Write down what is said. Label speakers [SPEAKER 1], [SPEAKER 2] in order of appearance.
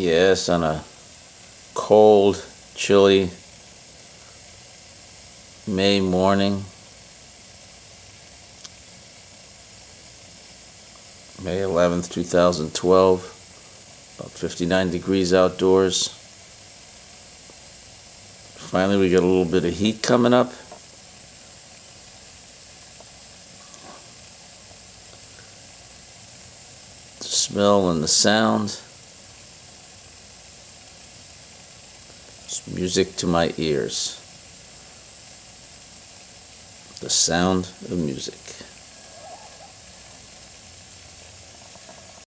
[SPEAKER 1] Yes, on a cold, chilly May morning. May 11th, 2012. About 59 degrees outdoors. Finally, we get a little bit of heat coming up. The smell and the sound. It's music to my ears. The sound of music.